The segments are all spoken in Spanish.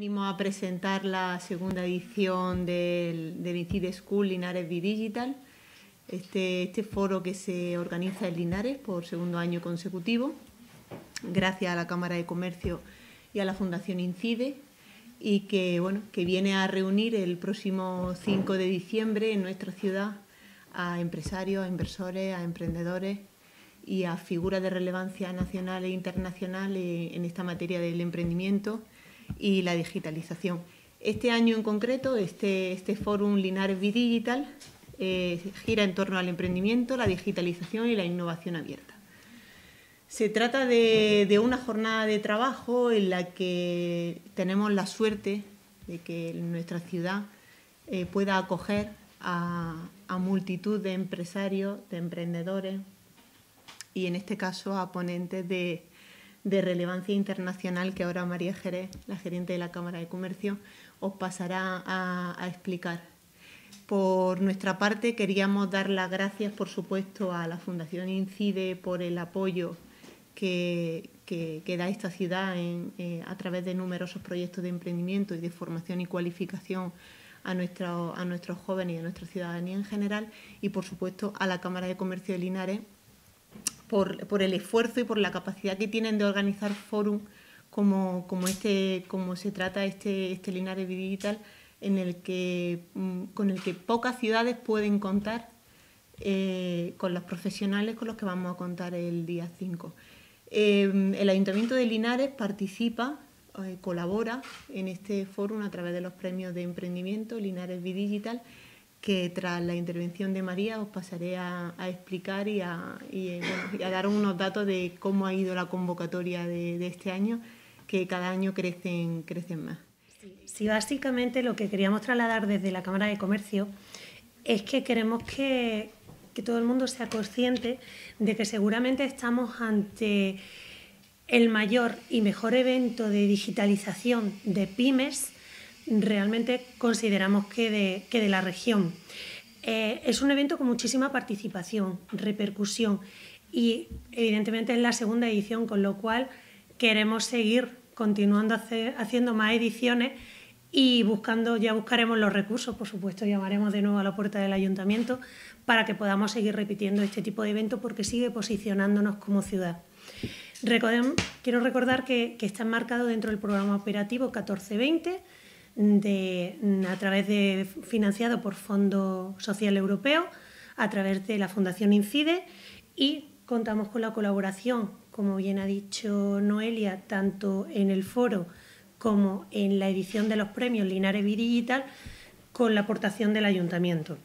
Venimos a presentar la segunda edición del, del INCIDE School Linares Digital, este, este foro que se organiza en Linares por segundo año consecutivo, gracias a la Cámara de Comercio y a la Fundación INCIDE, y que, que viene a reunir el próximo 5 de diciembre en nuestra ciudad a empresarios, a inversores, a emprendedores y a figuras de relevancia nacional e internacional en esta materia del emprendimiento y la digitalización. Este año en concreto, este, este Fórum Linares Bidigital eh, gira en torno al emprendimiento, la digitalización y la innovación abierta. Se trata de, una jornada de trabajo en la que tenemos la suerte de que nuestra ciudad eh, pueda acoger a, a multitud de empresarios, de emprendedores y en este caso a ponentes de, de relevancia internacional que ahora María Jerez, la gerente de la Cámara de Comercio, os pasará a, explicar. Por nuestra parte, queríamos dar las gracias, por supuesto, a la Fundación Incide por el apoyo que, da esta ciudad eh, a través de numerosos proyectos de emprendimiento y de formación y cualificación a, a nuestros jóvenes y a nuestra ciudadanía en general, y por supuesto a la Cámara de Comercio de Linares por, el esfuerzo y por la capacidad que tienen de organizar forum como, este, como se trata este, este Linares Digital, en el que, mm, con el que pocas ciudades pueden contar eh, con los profesionales con los que vamos a contar el día 5. Eh, el Ayuntamiento de Linares participa, eh, colabora en este foro a través de los premios de emprendimiento Linares Digital que tras la intervención de María os pasaré a, explicar y a, dar unos datos de cómo ha ido la convocatoria de, este año, que cada año crecen, crecen más. Sí, básicamente lo que queríamos trasladar desde la Cámara de Comercio es que queremos que, que todo el mundo sea consciente de que seguramente estamos ante el mayor y mejor evento de digitalización de pymes realmente consideramos que de, que de la región. Eh, es un evento con muchísima participación, repercusión y evidentemente es la segunda edición, con lo cual queremos seguir continuando haciendo más ediciones y buscando, ya buscaremos los recursos, por supuesto, llamaremos de nuevo a la puerta del ayuntamiento para que podamos seguir repitiendo este tipo de evento porque sigue posicionándonos como ciudad. quiero recordar que, que está enmarcado dentro del programa operativo 1420 de, a través de financiado por Fondo Social Europeo, a través de la Fundación Incide y contamos con la colaboración, como bien ha dicho Noelia, tanto en el foro como en la edición de los premios Linares Digital, con la aportación del ayuntamiento.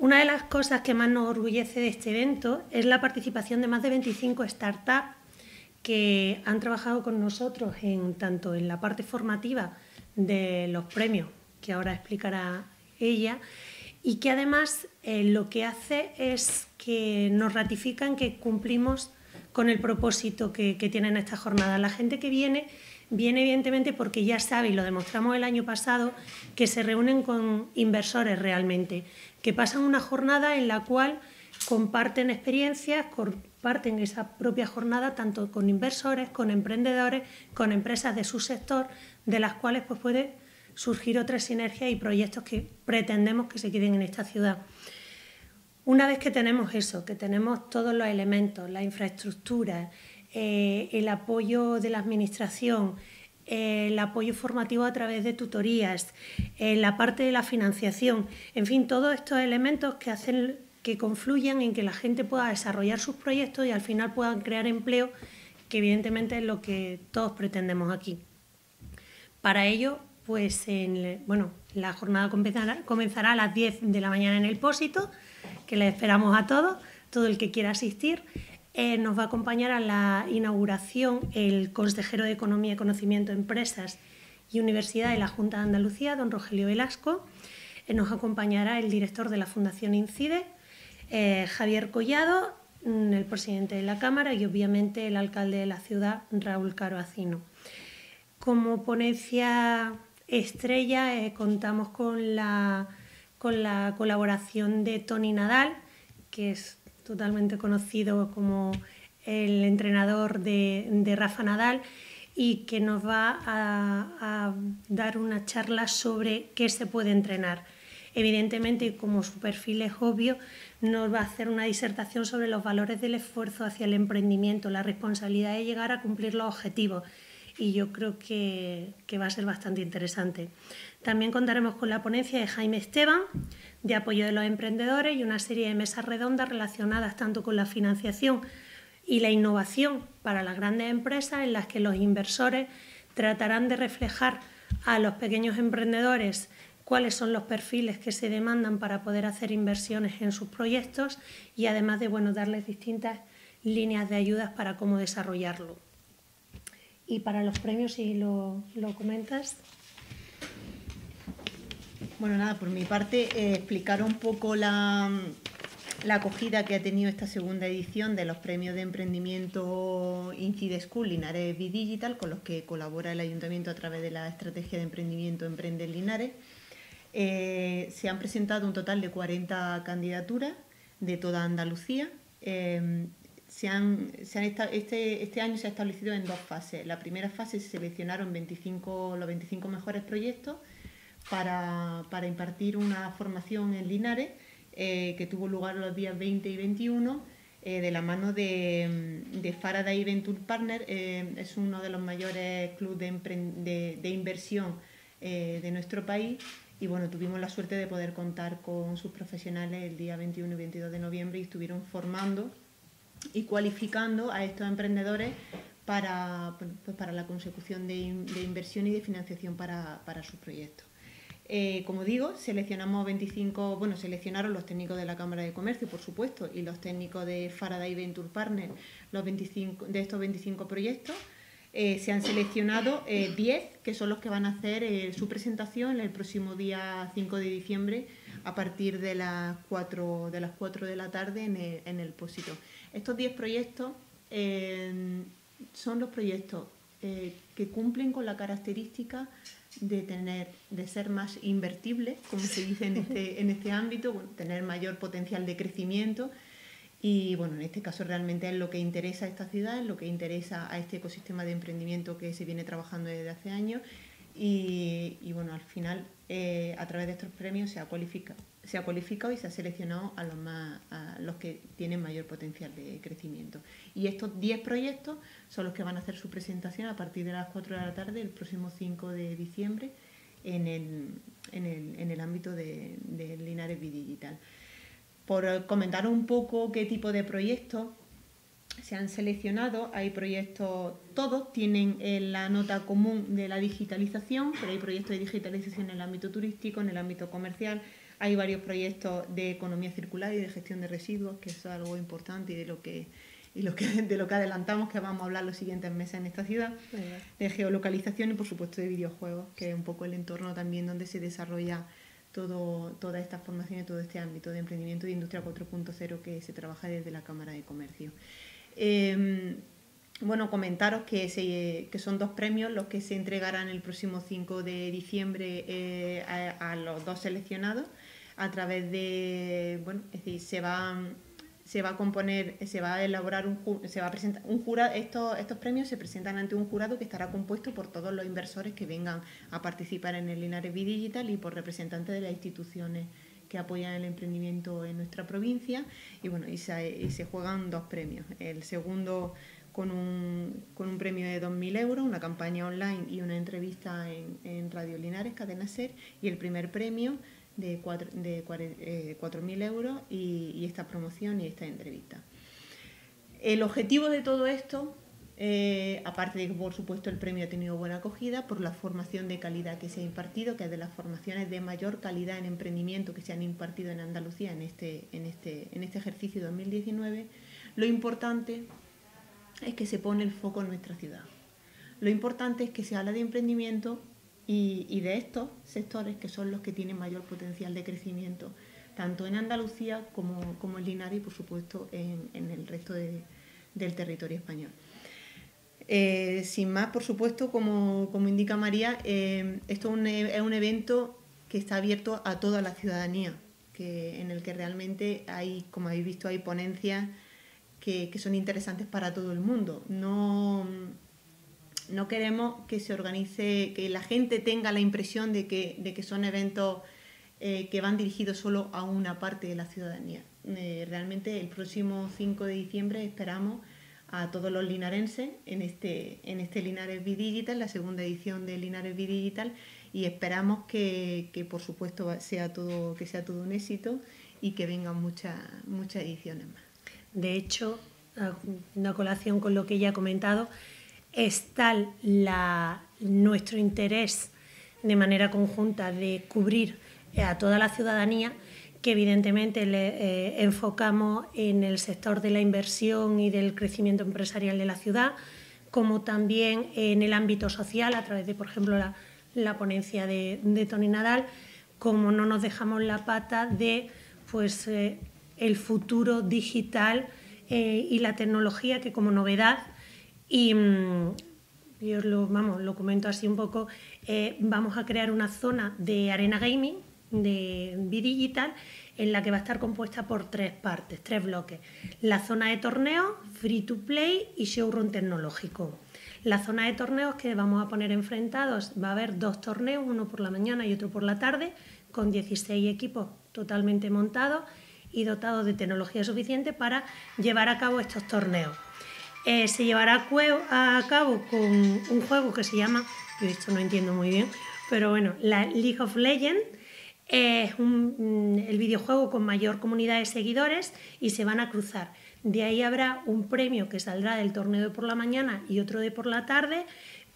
Una de las cosas que más nos orgullece de este evento es la participación de más de 25 startups que han trabajado con nosotros en, tanto en la parte formativa de los premios, que ahora explicará ella, y que además eh, lo que hace es que nos ratifican que cumplimos con el propósito que, que tienen esta jornada. La gente que viene viene evidentemente porque ya sabe, y lo demostramos el año pasado, que se reúnen con inversores realmente, que pasan una jornada en la cual comparten experiencias, comparten esa propia jornada tanto con inversores, con emprendedores, con empresas de su sector, de las cuales pues, puede surgir otra sinergia y proyectos que pretendemos que se queden en esta ciudad. Una vez que tenemos eso, que tenemos todos los elementos, la infraestructura, eh, el apoyo de la administración, eh, el apoyo formativo a través de tutorías, eh, la parte de la financiación, en fin, todos estos elementos que hacen que confluyan en que la gente pueda desarrollar sus proyectos y al final puedan crear empleo, que evidentemente es lo que todos pretendemos aquí. Para ello, pues bueno, la jornada comenzará, a las 10 de la mañana en el Pósito, que le esperamos a todos, todo el que quiera asistir. Eh, nos va a acompañar a la inauguración el consejero de Economía, Conocimiento, Empresas y Universidad de la Junta de Andalucía, don Rogelio Velasco. Eh, nos acompañará el director de la Fundación Incide, eh, Javier Collado, mm, el presidente de la Cámara y obviamente el alcalde de la ciudad, Raúl Caroacino. Como ponencia estrella eh, contamos con la, con la colaboración de Tony Nadal, que es totalmente conocido como el entrenador de, Rafa Nadal y que nos va a, dar una charla sobre qué se puede entrenar. Evidentemente, como su perfil es obvio, nos va a hacer una disertación sobre los valores del esfuerzo hacia el emprendimiento, la responsabilidad de llegar a cumplir los objetivos y yo creo que, va a ser bastante interesante. También contaremos con la ponencia de Jaime Esteban, de apoyo de los emprendedores y una serie de mesas redondas relacionadas tanto con la financiación y la innovación para las grandes empresas en las que los inversores tratarán de reflejar a los pequeños emprendedores cuáles son los perfiles que se demandan para poder hacer inversiones en sus proyectos y además de bueno, darles distintas líneas de ayudas para cómo desarrollarlo. Y para los premios, si lo, lo comentas. Bueno, nada, por mi parte, eh, explicar un poco la, la acogida que ha tenido esta segunda edición de los premios de emprendimiento Incide School Linares Digital, con los que colabora el Ayuntamiento a través de la estrategia de emprendimiento Emprende Linares. Eh, se han presentado un total de 40 candidaturas de toda Andalucía. Eh, se han, este, este, año se ha establecido en dos fases. La primera fase se seleccionaron 25, los 25 mejores proyectos para, para impartir una formación en Linares eh, que tuvo lugar los días 20 y 21 eh, de la mano de, de Faraday Venture Partner. Eh, es uno de los mayores clubes de, de, inversión de nuestro país y bueno, tuvimos la suerte de poder contar con sus profesionales el día 21 y 22 de noviembre y estuvieron formando y cualificando a estos emprendedores para, pues para la consecución de, inversión y de financiación para, para sus proyectos. Eh, como digo, seleccionamos 25, bueno, seleccionaron los técnicos de la Cámara de Comercio, por supuesto, y los técnicos de Faraday Venture Partner, los 25, de estos 25 proyectos. Eh, se han seleccionado 10, eh, que son los que van a hacer su presentación el próximo día 5 de diciembre a partir de las 4 de, las 4 de la tarde en el, en Pósito. Estos 10 proyectos son los proyectos que cumplen con la característica de tener de ser más invertible, como se dice en este, en este ámbito, tener mayor potencial de crecimiento y bueno, en este caso realmente es lo que interesa a esta ciudad, es lo que interesa a este ecosistema de emprendimiento que se viene trabajando desde hace años y, bueno, al final eh, a través de estos premios se ha, cualificado, se ha cualificado y se ha seleccionado a los, más, a los que tienen mayor potencial de crecimiento. Y estos 10 proyectos son los que van a hacer su presentación a partir de las 4 de la tarde el próximo 5 de diciembre en el, en el, en el ámbito de, de Linares Bidigital. Por comentar un poco qué tipo de proyectos se han seleccionado, hay proyectos, todos tienen la nota común de la digitalización, pero hay proyectos de digitalización en el ámbito turístico, en el ámbito comercial, hay varios proyectos de economía circular y de gestión de residuos, que es algo importante y de lo que y lo que, de lo que adelantamos que vamos a hablar los siguientes meses en esta ciudad, de geolocalización y por supuesto de videojuegos, que es un poco el entorno también donde se desarrolla todo, toda esta formación y todo este ámbito de emprendimiento de industria 4.0 que se trabaja desde la Cámara de Comercio. Em, bueno, comentaros que, que, son dos premios los que se entregarán el próximo 5 de diciembre eh, a, los dos seleccionados a través de, bueno, es decir, se va, se va a componer, se va a elaborar un, se va a presentar un jurado, estos, estos premios se presentan ante un jurado que estará compuesto por todos los inversores que vengan a participar en el Linares Digital y por representantes de las instituciones que apoyan el emprendimiento en nuestra provincia y bueno, y se, juegan dos premios. El segundo con un, con un premio de 2.000 euros, una campaña online y una entrevista en, Radio Linares, Cadena Ser, y el primer premio de 4.000 de eh, euros y, esta promoción y esta entrevista. El objetivo de todo esto eh, aparte de que, por supuesto, el premio ha tenido buena acogida por la formación de calidad que se ha impartido, que es de las formaciones de mayor calidad en emprendimiento que se han impartido en Andalucía en este, en este, en este ejercicio 2019, lo importante es que se pone el foco en nuestra ciudad. Lo importante es que se habla de emprendimiento y, de estos sectores que son los que tienen mayor potencial de crecimiento, tanto en Andalucía como, como en Linares y, por supuesto, en, el resto del territorio español. Eh, sin más, por supuesto, como, indica María, eh, esto es un, evento que está abierto a toda la ciudadanía, que, en el que realmente hay, como habéis visto, hay ponencias que, son interesantes para todo el mundo. No, no queremos que se organice, que la gente tenga la impresión de que, de que son eventos eh, que van dirigidos solo a una parte de la ciudadanía. Eh, realmente el próximo 5 de diciembre esperamos a todos los linarenses en este, en este Linares Bidigital, la segunda edición de Linares Bidigital, y esperamos que, que, por supuesto sea todo, que sea todo un éxito y que vengan muchas, muchas ediciones más. De hecho, una colación con lo que ya ha comentado, es tal la, nuestro interés de manera conjunta de cubrir a toda la ciudadanía que evidentemente le eh, enfocamos en el sector de la inversión y del crecimiento empresarial de la ciudad, como también en el ámbito social a través de, por ejemplo, la, ponencia de, Tony Nadal, como no nos dejamos la pata de pues, eh, el futuro digital eh, y la tecnología que como novedad y mm, yo lo, vamos, lo comento así un poco, eh, vamos a crear una zona de arena gaming, de Bidigital, en la que va a estar compuesta por tres partes, tres bloques. La zona de torneo, free to play y showroom tecnológico. La zona de torneos que vamos a poner enfrentados, va a haber dos torneos, uno por la mañana y otro por la tarde, con 16 equipos totalmente montados y dotados de tecnología suficiente para llevar a cabo estos torneos. Eh, se llevará a cabo con un juego que se llama, yo esto no entiendo muy bien, pero bueno, la League of Legends es mm, el videojuego con mayor comunidad de seguidores y se van a cruzar. De ahí habrá un premio que saldrá del torneo de por la mañana y otro de por la tarde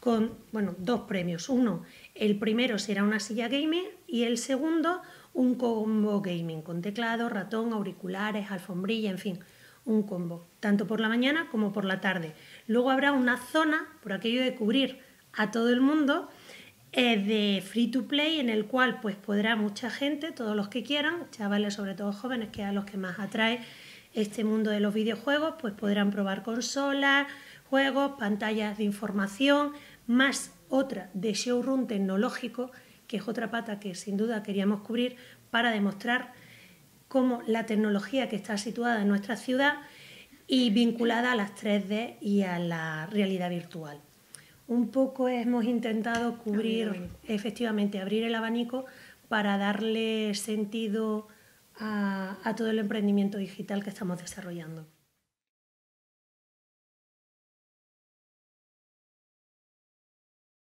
con bueno, dos premios. Uno, el primero será una silla gaming y el segundo un combo gaming con teclado, ratón, auriculares, alfombrilla, en fin, un combo, tanto por la mañana como por la tarde. Luego habrá una zona, por aquello de cubrir a todo el mundo, eh, de free to play en el cual pues podrá mucha gente, todos los que quieran, chavales sobre todo jóvenes, que a los que más atrae este mundo de los videojuegos, pues podrán probar consolas, juegos, pantallas de información, más otra de showroom tecnológico que es otra pata que sin duda queríamos cubrir para demostrar cómo la tecnología que está situada en nuestra ciudad y vinculada a las 3D y a la realidad virtual. Un poco hemos intentado cubrir, efectivamente, abrir el abanico para darle sentido a, a todo el emprendimiento digital que estamos desarrollando.